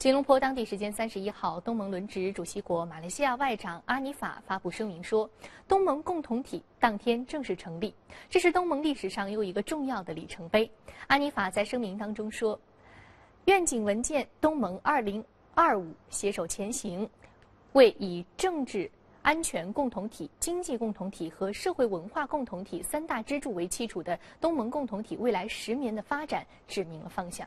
吉隆坡当地时间三十一号东盟轮值主席国马来西亚外长阿尼法发布声明说东盟共同体当天正式成立。这是东盟历史上又一个重要的里程碑。阿尼法在声明当中说愿景文件东盟二零二五携手前行为以政治安全共同体经济共同体和社会文化共同体三大支柱为基础的东盟共同体未来十年的发展指明了方向。